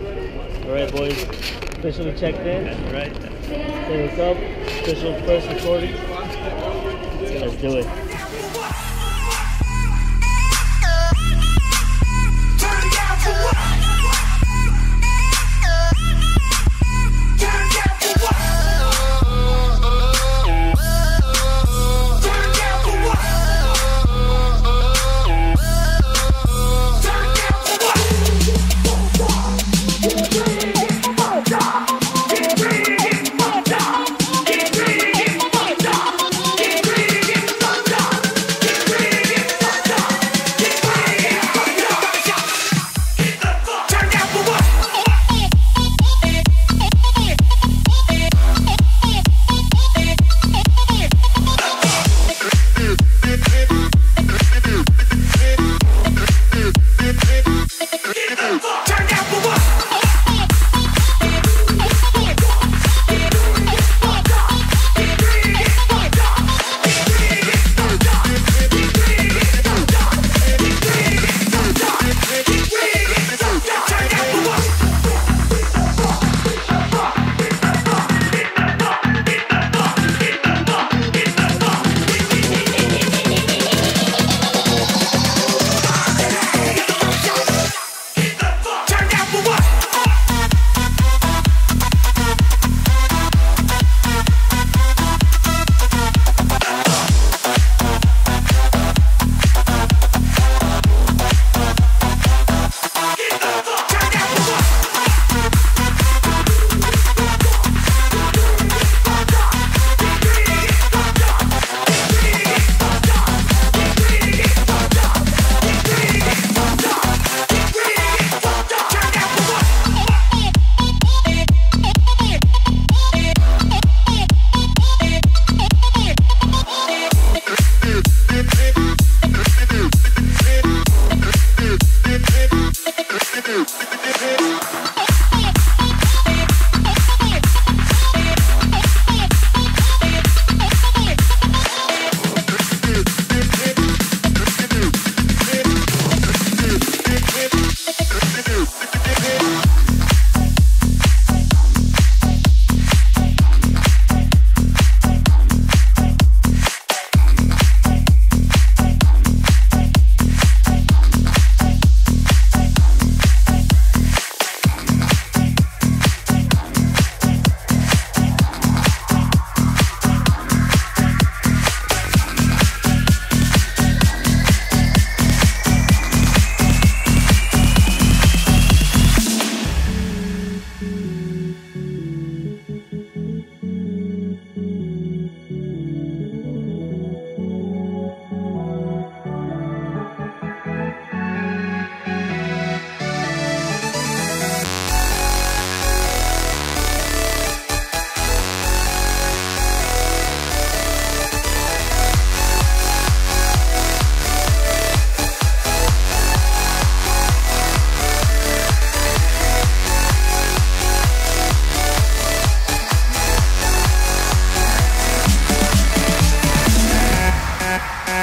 All right, boys. Officially checked in. Right. Say what's up. Official first recording. Let's do it.